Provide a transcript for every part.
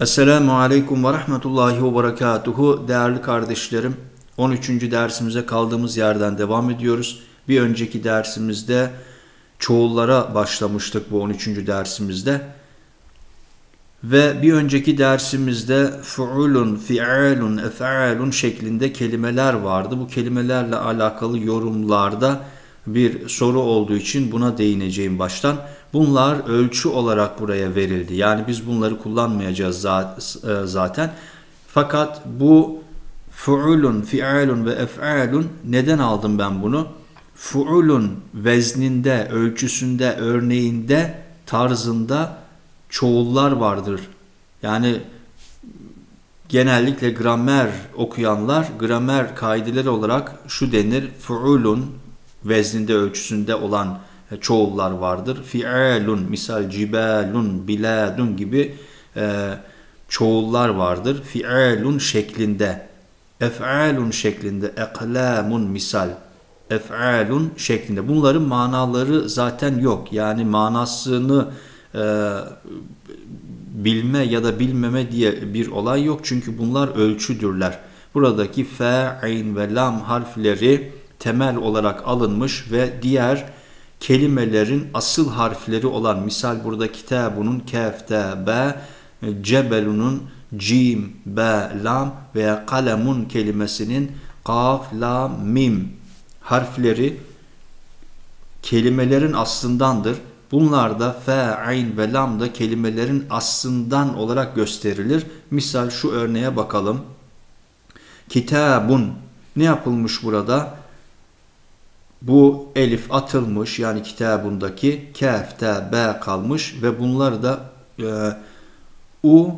Esselamu Aleyküm ve Rahmetullahi ve Berekatuhu. Değerli kardeşlerim, 13. dersimize kaldığımız yerden devam ediyoruz. Bir önceki dersimizde çoğullara başlamıştık bu 13. dersimizde. Ve bir önceki dersimizde fuulun, fi'alun, ef'alun şeklinde kelimeler vardı. Bu kelimelerle alakalı yorumlarda bir soru olduğu için buna değineceğim baştan. Bunlar ölçü olarak buraya verildi. Yani biz bunları kullanmayacağız e, zaten. Fakat bu fuulun, fi'alun ve ef'alun neden aldım ben bunu? Fuulun vezninde, ölçüsünde, örneğinde, tarzında çoğullar vardır. Yani genellikle gramer okuyanlar gramer kaideleri olarak şu denir. Fuulun vezninde ölçüsünde olan çoğullar vardır. Fi'alun, misal cibalun, biladun gibi e, çoğullar vardır. Fi'alun şeklinde, ef'alun şeklinde, eklamun misal, ef'alun şeklinde. Bunların manaları zaten yok. Yani manasını e, bilme ya da bilmeme diye bir olay yok. Çünkü bunlar ölçüdürler. Buradaki fe, ayn ve lam harfleri temel olarak alınmış ve diğer kelimelerin asıl harfleri olan misal burada kitabunun kefte be, cebelunun cim, be, lam veya kalemun kelimesinin kaf, lam, mim harfleri kelimelerin aslındandır. Bunlar da fe, ayn ve lam da kelimelerin aslından olarak gösterilir. Misal şu örneğe bakalım. Kitabun ne yapılmış burada? Bu elif atılmış yani kitabındaki kaf, ta, b kalmış ve bunları da e, u,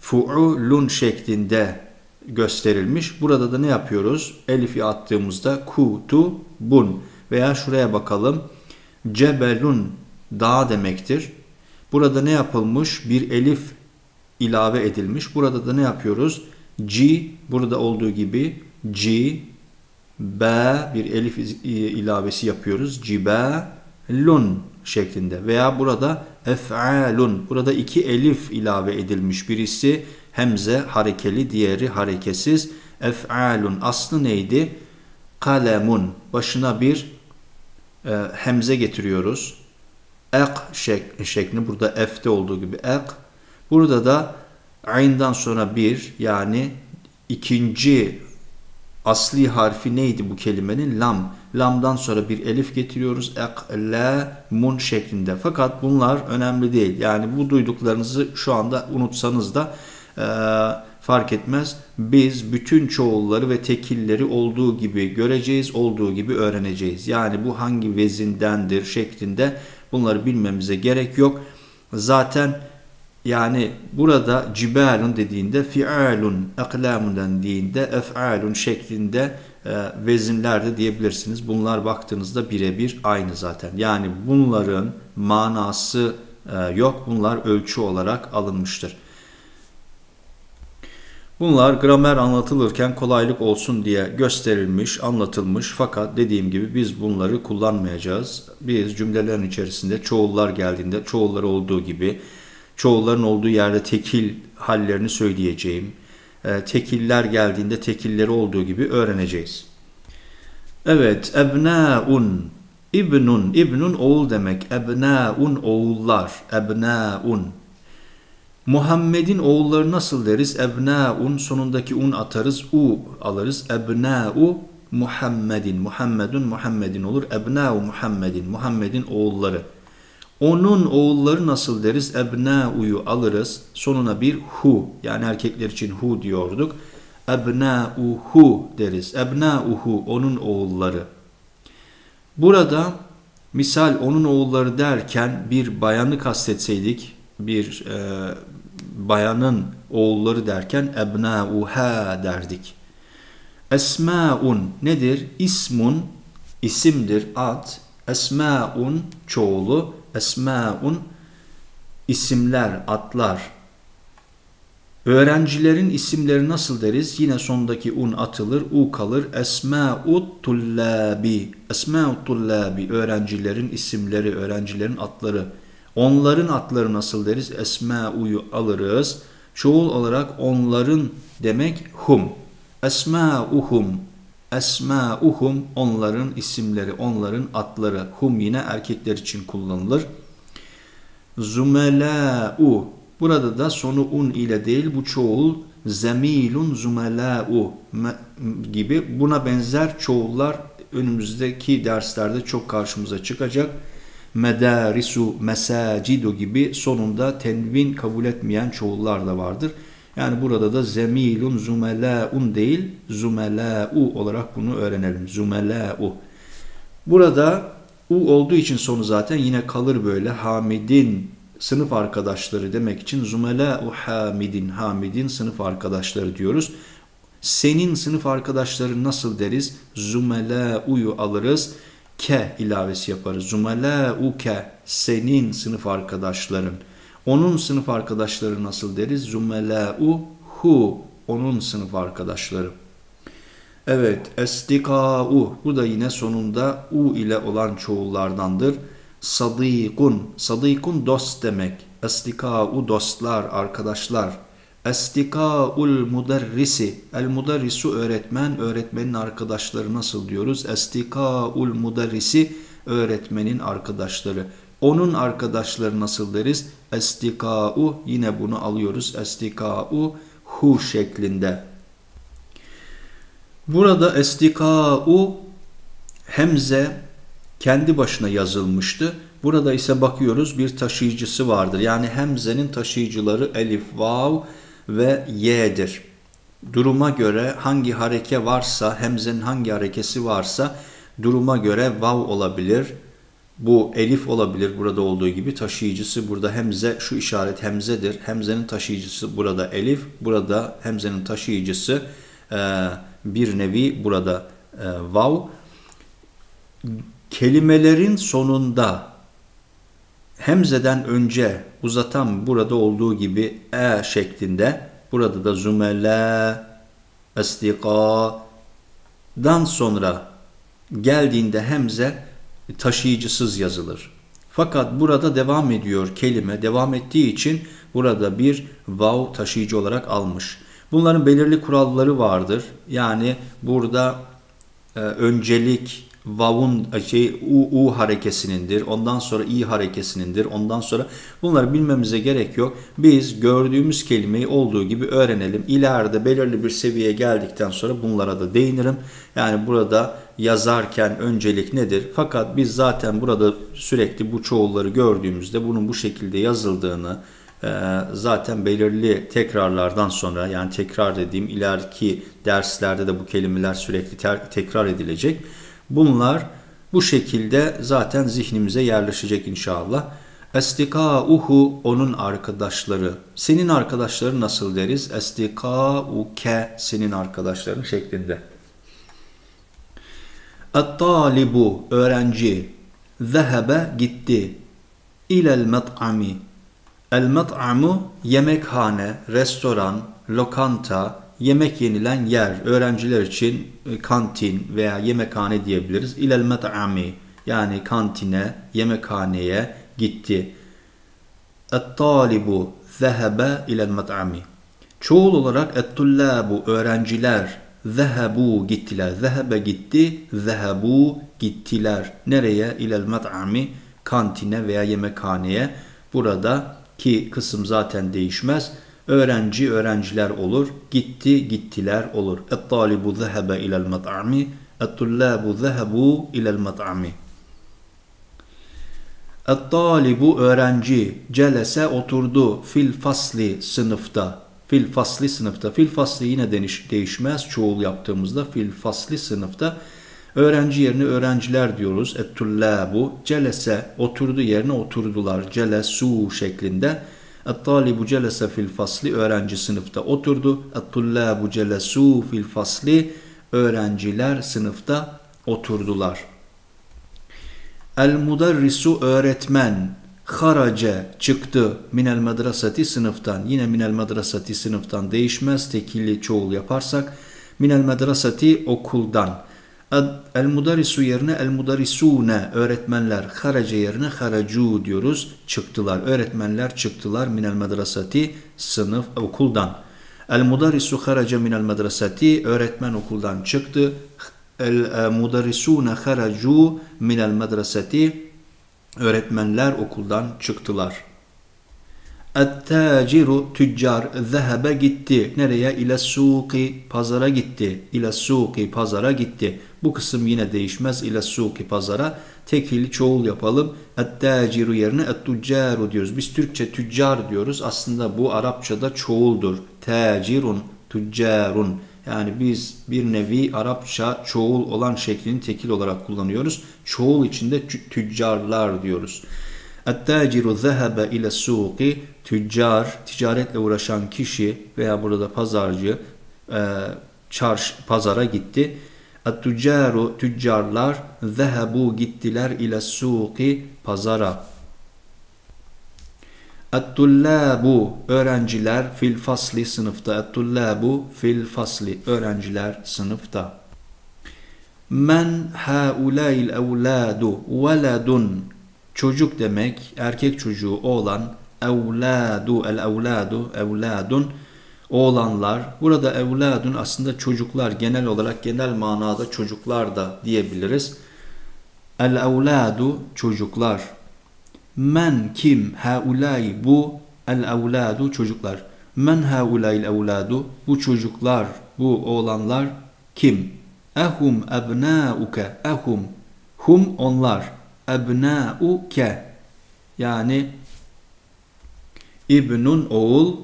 fu'ulun şeklinde gösterilmiş. Burada da ne yapıyoruz? Elifi attığımızda ku, tu, bun veya şuraya bakalım. Cebelun dağ demektir. Burada ne yapılmış? Bir elif ilave edilmiş. Burada da ne yapıyoruz? C burada olduğu gibi C B bir elif ilavesi yapıyoruz. Cibelun şeklinde veya burada ef'alun. Burada iki elif ilave edilmiş. Birisi hemze harekeli, diğeri hareketsiz. Ef'alun aslı neydi? Kalemun. Başına bir e, hemze getiriyoruz. Ek şek şeklinde burada F'te olduğu gibi ek. Burada da ayndan sonra bir yani ikinci asli harfi neydi bu kelimenin? Lam. Lamdan sonra bir elif getiriyoruz. Ek, le, mun şeklinde. Fakat bunlar önemli değil. Yani bu duyduklarınızı şu anda unutsanız da e, fark etmez. Biz bütün çoğulları ve tekilleri olduğu gibi göreceğiz, olduğu gibi öğreneceğiz. Yani bu hangi vezindendir şeklinde bunları bilmemize gerek yok. Zaten yani burada cibalun dediğinde fi'alun, eklamun dendiğinde ef'alun şeklinde e, vezinlerde diyebilirsiniz. Bunlar baktığınızda birebir aynı zaten. Yani bunların manası e, yok. Bunlar ölçü olarak alınmıştır. Bunlar gramer anlatılırken kolaylık olsun diye gösterilmiş, anlatılmış fakat dediğim gibi biz bunları kullanmayacağız. Biz cümlelerin içerisinde çoğullar geldiğinde çoğulları olduğu gibi çoğulların olduğu yerde tekil hallerini söyleyeceğim. E, tekiller geldiğinde tekilleri olduğu gibi öğreneceğiz. Evet, ebnaun, ibnun, ibnun oğul demek. Ebnaun oğullar, ebnaun. Muhammed'in oğulları nasıl deriz? Ebnaun sonundaki un atarız, u alırız. Ebna'u Muhammedin, Muhammedun Muhammedin olur. Ebna'u Muhammedin, Muhammed'in oğulları. Onun oğulları nasıl deriz? Ebna'u'yu alırız. Sonuna bir hu yani erkekler için hu diyorduk. Ebna'uhu deriz. Ebna'uhu onun oğulları. Burada misal onun oğulları derken bir bayanı kastetseydik bir e, bayanın oğulları derken ebna'uha derdik. Esma'un nedir? İsmun isimdir ad. Esma'un çoğulu esmaun isimler, adlar. Öğrencilerin isimleri nasıl deriz? Yine sondaki un atılır, u kalır. Esma'ut tullabi. Esma'ut tullabi. Öğrencilerin isimleri, öğrencilerin adları. Onların adları nasıl deriz? Esma'uyu alırız. Çoğul olarak onların demek hum. Esma'uhum. Esma'uhum onların isimleri, onların adları. Hum yine erkekler için kullanılır. Zumela'u. Burada da sonu un ile değil bu çoğul zemilun zumela'u gibi buna benzer çoğullar önümüzdeki derslerde çok karşımıza çıkacak. Medarisu, mesacidu gibi sonunda tenvin kabul etmeyen çoğullar da vardır. Yani burada da zemilun zumelâun değil zumelâu olarak bunu öğrenelim. Zumelâu. Burada u olduğu için sonu zaten yine kalır böyle. Hamidin sınıf arkadaşları demek için zumelâu hamidin. Hamidin sınıf arkadaşları diyoruz. Senin sınıf arkadaşları nasıl deriz? Zumelâu'yu alırız. Ke ilavesi yaparız. Zumelâuke senin sınıf arkadaşların. Onun sınıf arkadaşları nasıl deriz? Zumelâ'u hu onun sınıf arkadaşları. Evet, estikâ'u bu da yine sonunda u ile olan çoğullardandır. Sadîkun, sadîkun dost demek. Estikâ'u dostlar, arkadaşlar. Estikâ'ul muderrisi, el muderrisu öğretmen, öğretmenin arkadaşları nasıl diyoruz? Estikâ'ul muderrisi, öğretmenin arkadaşları. Onun arkadaşları nasıl deriz? Estika'u yine bunu alıyoruz. Estika'u hu şeklinde. Burada estika'u hemze kendi başına yazılmıştı. Burada ise bakıyoruz bir taşıyıcısı vardır. Yani hemzenin taşıyıcıları elif, vav ve y'dir. Duruma göre hangi hareke varsa, hemzenin hangi harekesi varsa duruma göre vav olabilir, bu elif olabilir burada olduğu gibi taşıyıcısı burada hemze şu işaret hemzedir. Hemzenin taşıyıcısı burada elif. Burada hemzenin taşıyıcısı e, bir nevi burada e, vav. Kelimelerin sonunda hemzeden önce uzatan burada olduğu gibi e şeklinde burada da zümele dan sonra geldiğinde hemze taşıyıcısız yazılır. Fakat burada devam ediyor kelime. Devam ettiği için burada bir vav taşıyıcı olarak almış. Bunların belirli kuralları vardır. Yani burada e, öncelik vavun şey u, u harekesinindir. Ondan sonra i harekesinindir. Ondan sonra bunları bilmemize gerek yok. Biz gördüğümüz kelimeyi olduğu gibi öğrenelim. İleride belirli bir seviyeye geldikten sonra bunlara da değinirim. Yani burada yazarken öncelik nedir? Fakat biz zaten burada sürekli bu çoğulları gördüğümüzde bunun bu şekilde yazıldığını e, zaten belirli tekrarlardan sonra yani tekrar dediğim ileriki derslerde de bu kelimeler sürekli tekrar edilecek. Bunlar bu şekilde zaten zihnimize yerleşecek inşallah. Estikauhu onun arkadaşları. Senin arkadaşları nasıl deriz? Estikauke senin arkadaşların şeklinde. Et-talibu öğrenci zehebe gitti ilel met'ami el met'amu yemekhane, restoran, lokanta, yemek yenilen yer. Öğrenciler için e, kantin veya yemekhane diyebiliriz. İlel met'ami yani kantine, yemekhaneye gitti. Et-talibu zehebe ilel met'ami. Çoğul olarak et-tullabu öğrenciler Zehebu gittiler. Zehebe gitti. Zehebu gittiler. Nereye? İlel met'ami kantine veya yemekhaneye. Burada ki kısım zaten değişmez. Öğrenci öğrenciler olur. Gitti gittiler olur. Et-talibu zehebe ilel met'ami. Et-tullabu zehebu ilel met'ami. Et-talibu öğrenci celese oturdu fil fasli sınıfta. Fil fasli sınıfta. Fil fasli yine değiş, değişmez. Çoğul yaptığımızda fil fasli sınıfta. Öğrenci yerine öğrenciler diyoruz. Ettullabu celese oturdu yerine oturdular. Celesu şeklinde. Et-talibu celese fil fasli öğrenci sınıfta oturdu. Et-tullabu celesu fil fasli öğrenciler sınıfta oturdular. El-mudarrisu öğretmen harace çıktı minel madrasati sınıftan. Yine minel madrasati sınıftan değişmez. Tekilli çoğul yaparsak minel madrasati okuldan. El mudarisu yerine el mudarisune öğretmenler harace yerine haracu diyoruz. Çıktılar. Öğretmenler çıktılar minel madrasati sınıf okuldan. El mudarisu haraca minel madrasati öğretmen okuldan çıktı. El e, mudarisune haracu minel madrasati öğretmenler okuldan çıktılar. Et-taciru tüccar zehebe gitti. Nereye? İle suki pazara gitti. İle suki pazara gitti. Bu kısım yine değişmez. İle suki pazara. Tekil çoğul yapalım. Et-taciru yerine et-tüccaru diyoruz. Biz Türkçe tüccar diyoruz. Aslında bu Arapçada çoğuldur. Tacirun, tüccarun. Yani biz bir nevi Arapça çoğul olan şeklini tekil olarak kullanıyoruz. Çoğul içinde tüccarlar diyoruz. Et-taciru zehebe ile suki tüccar, ticaretle uğraşan kişi veya burada pazarcı e, çarş, pazara gitti. Et-tüccaru tüccarlar zehebu gittiler ile suki pazara. Et-tullabu öğrenciler fil fasli sınıfta. Et-tullabu fil fasli öğrenciler sınıfta. Men haulail evladu veladun çocuk demek erkek çocuğu oğlan evladu el evladu evladun oğlanlar burada evladun aslında çocuklar genel olarak genel manada çocuklar da diyebiliriz. El evladu çocuklar. Men kim haulay bu el evladu çocuklar. Men haulay el evladu bu çocuklar bu oğlanlar kim? Ehum ebnauke ehum hum onlar ebnauke yani İbnun oğul,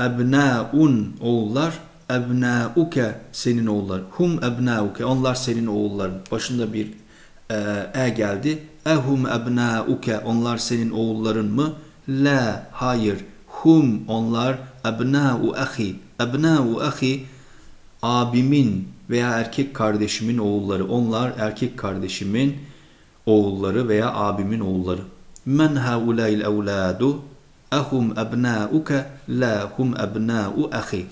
ebnaun oğullar, ebnauke senin oğullar. Hum ebnauke onlar senin oğulların. Başında bir e, e geldi. Ehum ebnauke onlar senin oğulların mı? La hayır. Hum onlar ebnau ahi. Ebnau ahi abimin veya erkek kardeşimin oğulları. Onlar erkek kardeşimin oğulları veya abimin oğulları. Men haulail evladu Ahum ebnauke la hum ebnau ahi.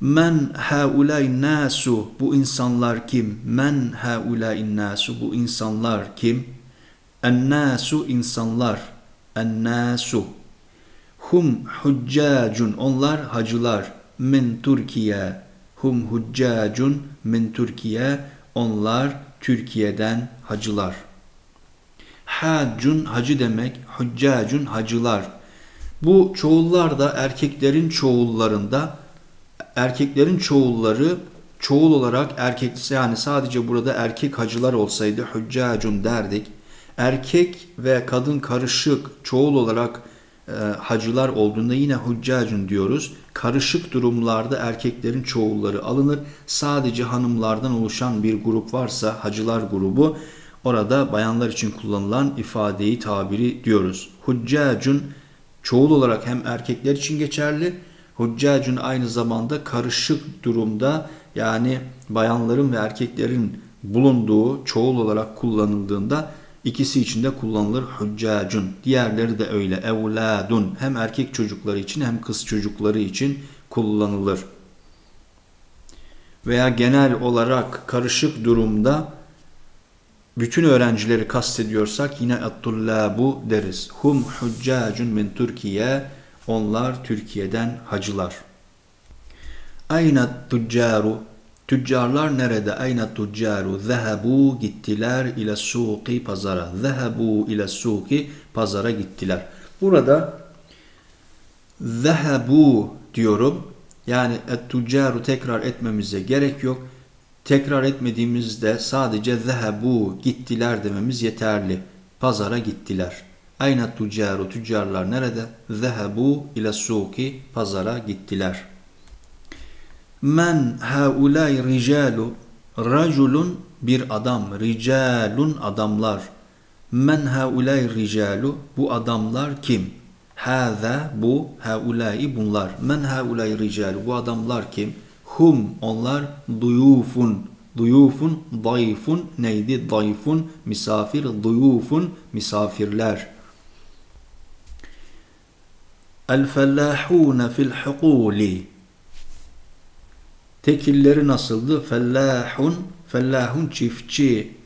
Men haulay nasu bu insanlar kim? Men haulay nasu bu insanlar kim? En nasu insanlar. En nasu. Hum huccacun onlar hacılar. Min Türkiye. Hum huccacun min Türkiye. Onlar Türkiye'den hacılar. Haccun hacı demek, huccacun hacılar. Bu çoğullar da erkeklerin çoğullarında erkeklerin çoğulları çoğul olarak erkek yani sadece burada erkek hacılar olsaydı huccacun derdik. Erkek ve kadın karışık çoğul olarak e, hacılar olduğunda yine huccacun diyoruz. Karışık durumlarda erkeklerin çoğulları alınır. Sadece hanımlardan oluşan bir grup varsa hacılar grubu Orada bayanlar için kullanılan ifadeyi tabiri diyoruz. Huccacun çoğul olarak hem erkekler için geçerli. Huccacun aynı zamanda karışık durumda yani bayanların ve erkeklerin bulunduğu çoğul olarak kullanıldığında ikisi için de kullanılır huccacun. Diğerleri de öyle evladun hem erkek çocukları için hem kız çocukları için kullanılır. Veya genel olarak karışık durumda bütün öğrencileri kastediyorsak yine ettullabu deriz. Hum huccacun min Türkiye. Onlar Türkiye'den hacılar. Ayna tüccaru. Tüccarlar nerede? Ayna tüccaru. Zehebu gittiler ile suki pazara. Zehebu ile suki pazara gittiler. Burada zehebu diyorum. Yani et tüccaru tekrar etmemize gerek yok tekrar etmediğimizde sadece zehebu gittiler dememiz yeterli. Pazara gittiler. Ayna tüccaru tüccarlar nerede? Zehebu ile suki pazara gittiler. Men haulay ricalu raculun bir adam ricalun adamlar. Men haulay ricalu bu adamlar kim? Haza bu haulai bunlar. Men haulay ricalu bu adamlar kim? Hum onlar duyufun. Duyufun, dayfun neydi? Dayfun, misafir, duyufun, misafirler. El fellahune fil hukuli. Tekilleri nasıldı? Fellahun, fellahun çiftçi.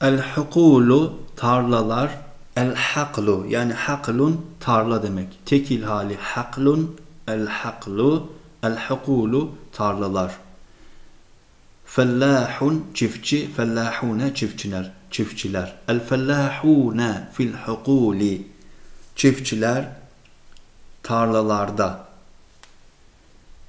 El-hukulu tarlalar, el-haklu yani haklun tarla demek. Tekil hali haklun, el-haklu, el-hukulu tarlalar. Fellahun çiftçi, fellahune çiftçiler, çiftçiler. El-fellahune fil hukuli çiftçiler tarlalarda.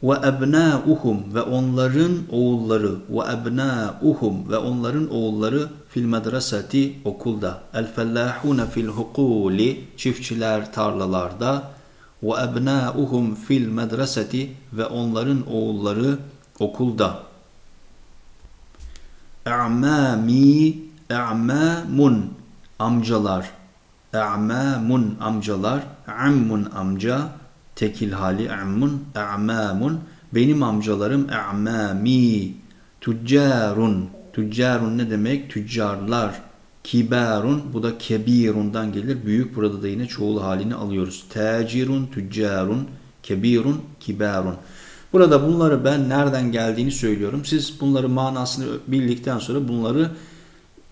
Ve ebnâuhum ve onların oğulları ve ebnâuhum ve onların oğulları fil medreseti okulda. El fellahune fil hukuli çiftçiler tarlalarda. Ve ebnâuhum fil medreseti ve onların oğulları okulda. E'mâmi e'mâmun amcalar e'mâmun amcalar ammun amca tekil hali e'mun, e'mamun. Benim amcalarım e'mami. Tüccarun. Tüccarun ne demek? Tüccarlar. Kibarun. Bu da kebirundan gelir. Büyük burada da yine çoğul halini alıyoruz. Tacirun, tüccarun, kebirun, kibarun. Burada bunları ben nereden geldiğini söylüyorum. Siz bunları manasını bildikten sonra bunları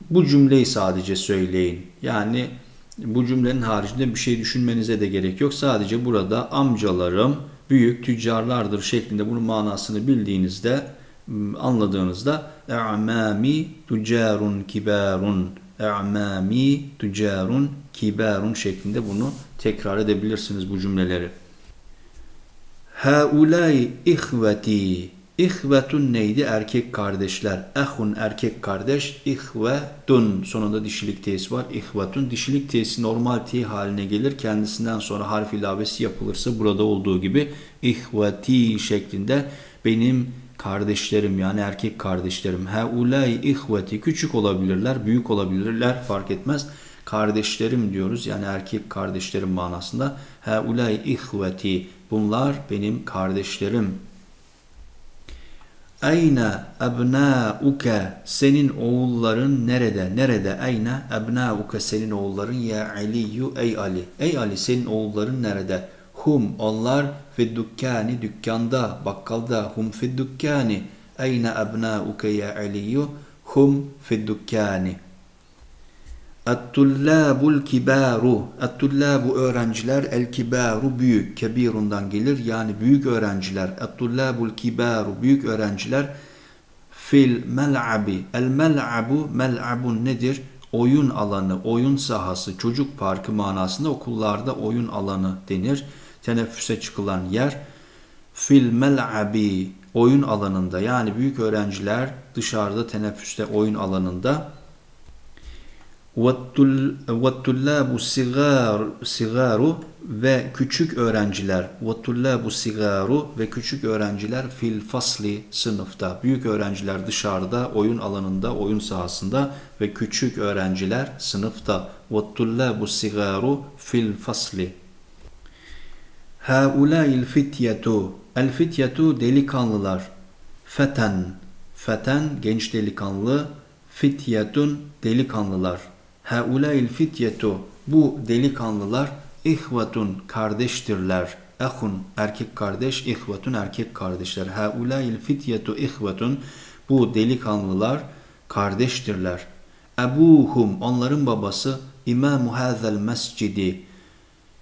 bu cümleyi sadece söyleyin. Yani bu cümlenin haricinde bir şey düşünmenize de gerek yok. Sadece burada amcalarım büyük tüccarlardır şeklinde bunun manasını bildiğinizde anladığınızda e'mami tüccarun kibarun e'mami tüccarun kibarun şeklinde bunu tekrar edebilirsiniz bu cümleleri. Haulay ihveti İhvetun neydi? Erkek kardeşler. Ehun erkek kardeş. İhvetun. Sonunda dişilik tesi var. İhvetun. Dişilik tesi normal T haline gelir. Kendisinden sonra harf ilavesi yapılırsa burada olduğu gibi ihveti şeklinde benim kardeşlerim yani erkek kardeşlerim. Heulay ihveti. Küçük olabilirler, büyük olabilirler fark etmez. Kardeşlerim diyoruz yani erkek kardeşlerim manasında. Heulay ihveti. Bunlar benim kardeşlerim Ayna ebnauke senin oğulların nerede? Nerede? Ayna ebnauke senin oğulların ya Aliyu ey Ali. Ey Ali senin oğulların nerede? Hum onlar fi dükkani dükkanda bakkalda hum fi dükkani. Ayna ebnauke ya Aliyu hum fi dükkani. Et-tullâbul kibâru. Et-tullâbu öğrenciler, el-kibâru büyük. Kebirundan gelir yani büyük öğrenciler. Et-tullâbul kibâru büyük öğrenciler. Fil mel'abi. El-mel'abu, mel'abun nedir? Oyun alanı, oyun sahası, çocuk parkı manasında okullarda oyun alanı denir. Teneffüse çıkılan yer. Fil mel'abi, oyun alanında yani büyük öğrenciler dışarıda teneffüste oyun alanında وَالطُّلَّابُ sigaru ve küçük öğrenciler وَالطُّلَّابُ sigaru ve küçük öğrenciler fil fasli sınıfta büyük öğrenciler dışarıda oyun alanında oyun sahasında ve küçük öğrenciler sınıfta وَالطُّلَّابُ sigaru fil fasli هَؤُلَاءِ الْفِتْيَةُ El-fityetu delikanlılar feten feten genç delikanlı fityetun delikanlılar Haulail fityetu bu delikanlılar ihvatun kardeştirler. Ehun erkek kardeş, ihvatun erkek kardeşler. Haulail fityetu ihvatun bu delikanlılar kardeştirler. Ebuhum onların babası İmamu hazel mescidi.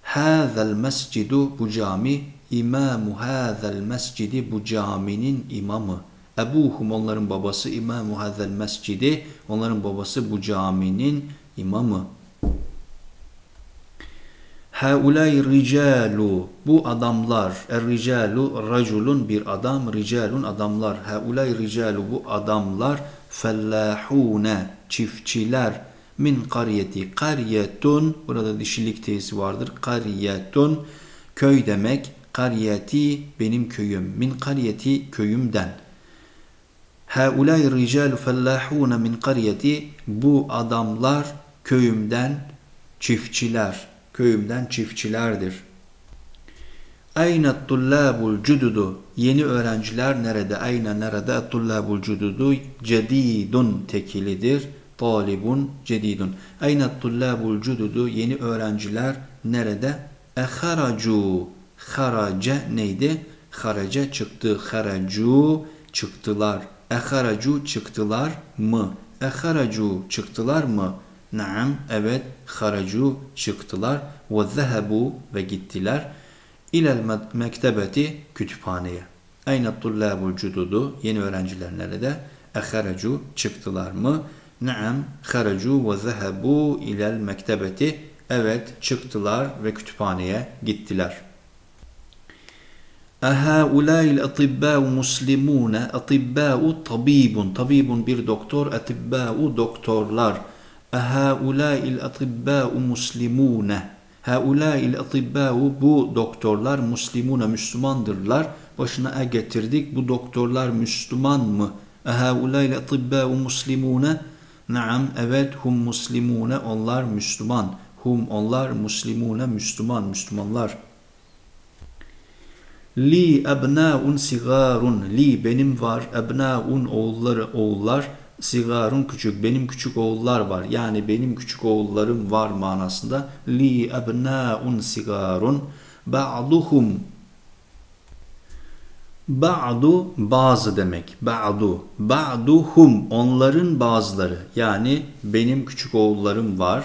Hazel mescidu bu cami İmamu hazel mescidi bu caminin imamı. Ebuhum onların babası İmamu hazel mescidi onların babası bu caminin imamı. Haulay ricalu bu adamlar er ricalu raculun bir adam ricalun adamlar. Haulay ricalu bu adamlar fellahune çiftçiler. Min kariyeti kariyetun burada dişilik tesi vardır. Kariyetun köy demek. Kariyeti benim köyüm. Min kariyeti köyümden. Haulay ricalu fellahune min kariyeti bu adamlar köyümden çiftçiler, köyümden çiftçilerdir. Ayna tullabul cududu yeni öğrenciler nerede? Ayna nerede? Tullabul cududu cedidun tekilidir. Talibun cedidun. Ayna tullabul cududu yeni öğrenciler nerede? Eharacu harace neydi? Haraca çıktı. Haracu çıktılar. Eharacu çıktılar mı? Eharacu çıktılar mı? Naam evet haracu çıktılar. Ve zehebu ve gittiler. İlel mektebeti kütüphaneye. Ayna tullabul cududu yeni öğrenciler nerede? Eharacu çıktılar mı? Naam haracu ve zehebu ilel mektebeti. Evet çıktılar ve kütüphaneye gittiler. Ehaulâil atibbâ'u muslimûne atibbâ'u tabibun tabibun bir doktor atibbâ'u doktorlar Ehaulâil atibbâ'u muslimûne Haulâil atibbâ'u bu doktorlar muslimûne Müslümandırlar başına e getirdik bu doktorlar Müslüman mı Ehaulâil atibbâ'u muslimûne Naam evet hum muslimune onlar Müslüman. Hum onlar muslimune Müslüman Müslümanlar. Li ebnaun sigarun. Li benim var. Ebnaun oğulları oğullar. Sigarun küçük. Benim küçük oğullar var. Yani benim küçük oğullarım var manasında. Li ebnaun sigarun. Ba'duhum Ba'du bazı demek. Ba'du. Ba'duhum onların bazıları. Yani benim küçük oğullarım var.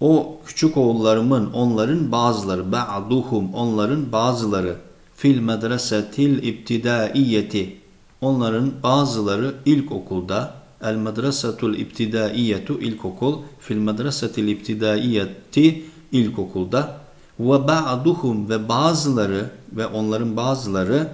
O küçük oğullarımın onların bazıları. Ba'duhum onların bazıları. Fil medresetil ibtidaiyeti. Onların bazıları ilkokulda. El medresetul ibtidaiyetu ilkokul. Fil medresetil ibtidaiyeti ilkokulda. Ve ba'duhum ve bazıları ve onların bazıları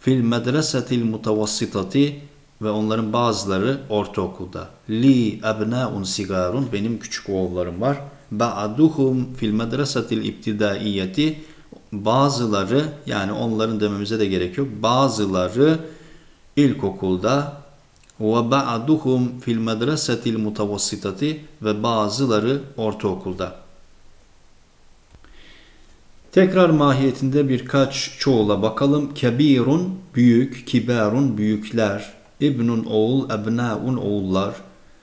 fil medresetil mutavassitati ve onların bazıları ortaokulda. Li ebnaun sigarun benim küçük oğullarım var. Ba'duhum fil medresetil ibtidaiyeti bazıları yani onların dememize de gerekiyor. Bazıları ilkokulda ve ba'duhum fil medresetil mutavassitati ve bazıları ortaokulda. Tekrar mahiyetinde birkaç çoğula bakalım. Kebirun büyük, kibarun büyükler, İbnun oğul, ebnaun oğullar,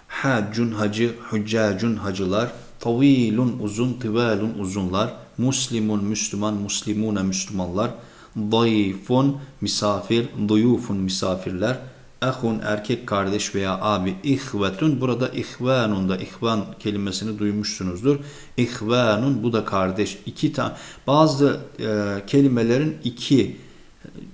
haccun hacı, hüccacun hacılar, tavilun uzun, tivalun uzunlar, muslimun Müslüman, muslimune Müslümanlar, dayifun misafir, duyufun misafirler, ehun erkek kardeş veya abi ihvetun burada ihvanun da ihvan kelimesini duymuşsunuzdur. İhvanun bu da kardeş. iki tane bazı e, kelimelerin iki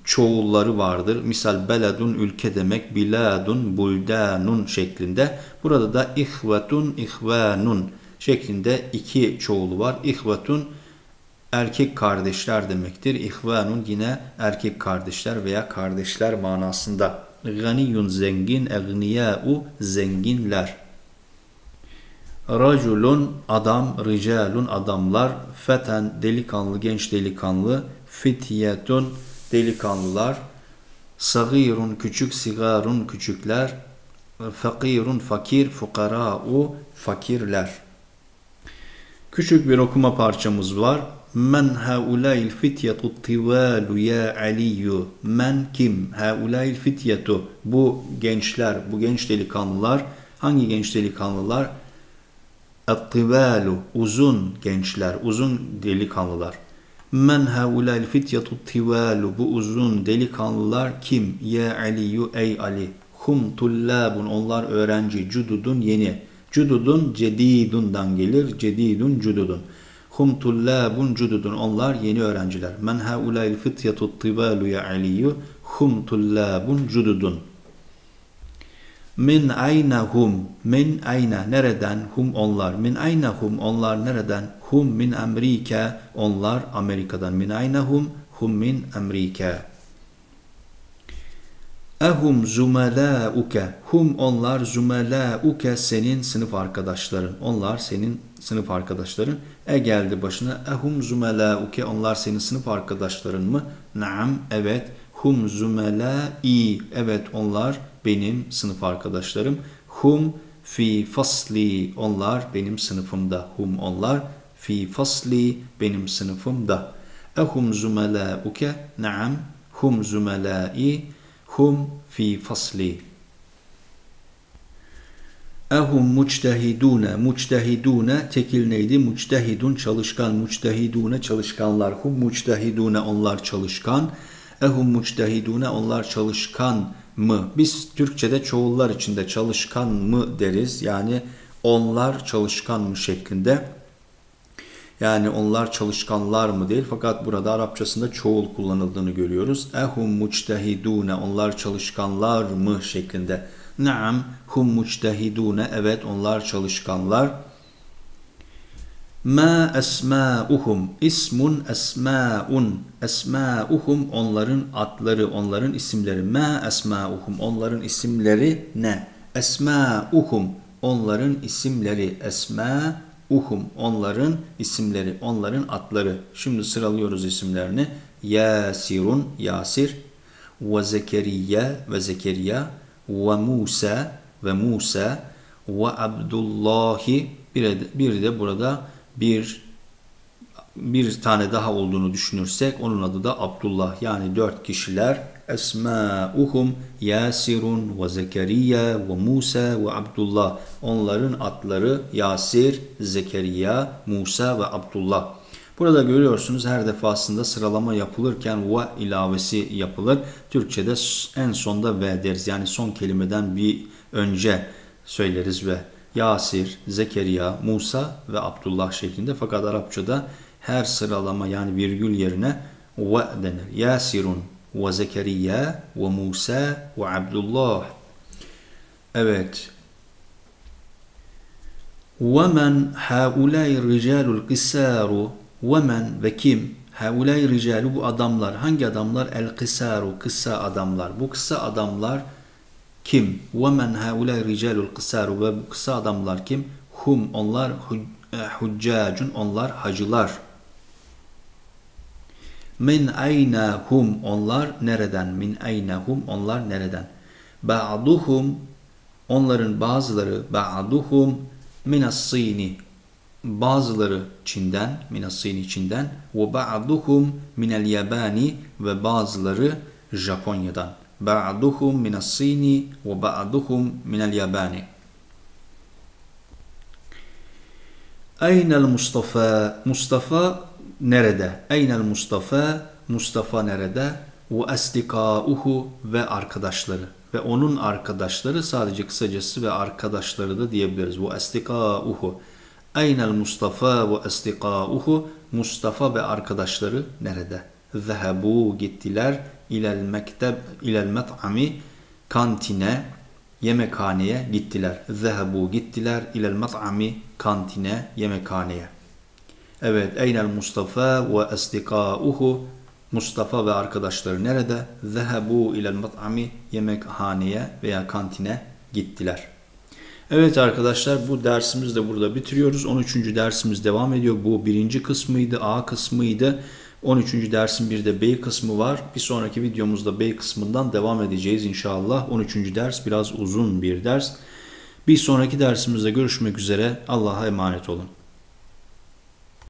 çoğulları vardır. Misal beledun ülke demek, biladun buldanun şeklinde. Burada da ihvetun ihvanun şeklinde iki çoğulu var. İhvetun erkek kardeşler demektir. İhvanun yine erkek kardeşler veya kardeşler manasında. Ganiyun zengin, egniyâ'u zenginler. Raculun adam, ricalun adamlar, feten delikanlı, genç delikanlı, fityetun delikanlılar, sagirun küçük, sigarun küçükler, fakirun fakir, fukara'u fakirler. Küçük bir okuma parçamız var. Men haulail fityetu tivalu ya Aliyu. Men kim? Haulail fityetu. Bu gençler, bu genç delikanlılar. Hangi genç delikanlılar? Attivalu. Uzun gençler, uzun delikanlılar. Men haulail fityetu tivalu. Bu uzun delikanlılar kim? Ya Aliyu ey Ali. Hum tullabun. Onlar öğrenci. Cududun yeni. Cududun cedidundan gelir. Cedidun cududun. Hum tullabun cududun. Onlar yeni öğrenciler. Men haulail fityetu tibalu ya aliyu. Hum tullabun cududun. Min ayna hum. Min ayna nereden? Hum onlar. Min ayna hum onlar nereden? Hum min Amerika. Onlar Amerika'dan. Min ayna hum. Hum min Amerika. Ehum zumelâuke. Hum onlar zumelâuke senin sınıf arkadaşların. Onlar senin sınıf arkadaşların. E geldi başına. Ehum zumelâuke. Onlar senin sınıf arkadaşların mı? Naam. Evet. Hum zumelâi. Evet onlar benim sınıf arkadaşlarım. Hum fi fasli. Onlar benim sınıfımda. Hum onlar fi fasli benim sınıfımda. Ehum zumelâuke. Naam. Hum zumelâi. Hum fi fasli. Ehum muçtehidune. Muçtehidune tekil neydi? Muçtehidun çalışkan. Muçtehidune çalışkanlar. Hum muçtehidune onlar çalışkan. Ehum muçtehidune onlar çalışkan mı? Biz Türkçe'de çoğullar içinde çalışkan mı deriz. Yani onlar çalışkan mı şeklinde. Yani onlar çalışkanlar mı değil fakat burada Arapçasında çoğul kullanıldığını görüyoruz. Ehum muçtehidune onlar çalışkanlar mı şeklinde. Naam hum muçtehidune evet onlar çalışkanlar. Ma esma'uhum ismun esma'un esma'uhum onların adları onların isimleri. Ma esma'uhum onların isimleri ne? Esma'uhum onların isimleri. Esma uhum onların isimleri onların adları. Şimdi sıralıyoruz isimlerini. Yasirun Yasir ve Zekeriya ve Zekeriya ve Musa ve Musa ve Abdullahi bir de, bir de burada bir bir tane daha olduğunu düşünürsek onun adı da Abdullah yani dört kişiler Esma'uhum Yasirun ve Zekeriya ve Musa ve Abdullah onların adları Yasir, Zekeriya, Musa ve Abdullah. Burada görüyorsunuz her defasında sıralama yapılırken ve ilavesi yapılır. Türkçe'de en sonda ve deriz. Yani son kelimeden bir önce söyleriz ve Yasir, Zekeriya, Musa ve Abdullah şeklinde. Fakat Arapçada her sıralama yani virgül yerine ve denir. Yasirun ve Zekeriya ve Musa ve Abdullah. Evet. وَمَنْ هَؤُلَاءِ الرِّجَالُ الْقِسَارُ وَمَنْ ve kim? Haulay ricalu bu adamlar. Hangi adamlar? El kısaru kısa adamlar. Bu kısa adamlar kim? Ve men haulay ricalul kısaru ve bu kısa adamlar kim? Hum onlar e, huccacun onlar hacılar. Min ayna hum onlar nereden? Min ayna hum onlar nereden? Ba'duhum onların bazıları ba'duhum minas-sini bazıları Çin'den, Minasini Çin'den ve ba'duhum minel yabani ve bazıları Japonya'dan. Ba'duhum minas-sini ve ba'duhum minel yabani. Aynel Mustafa? Mustafa nerede? Aynel Mustafa? Mustafa nerede? Ve estikauhu ve arkadaşları. Ve onun arkadaşları sadece kısacası ve arkadaşları da diyebiliriz. Ve estikauhu. Aynel Mustafa ve estikauhu Mustafa ve arkadaşları nerede? Zehebu gittiler ilel mekteb ilel met'ami kantine yemekhaneye gittiler. Zehebu gittiler ilel met'ami kantine yemekhaneye. Evet Eynel Mustafa ve estikauhu Mustafa ve arkadaşları nerede? Zehebu ilel met'ami yemekhaneye veya kantine gittiler. Evet arkadaşlar bu dersimizi de burada bitiriyoruz. 13. dersimiz devam ediyor. Bu birinci kısmıydı, A kısmıydı. 13. dersin bir de B kısmı var. Bir sonraki videomuzda B kısmından devam edeceğiz inşallah. 13. ders biraz uzun bir ders. Bir sonraki dersimizde görüşmek üzere. Allah'a emanet olun.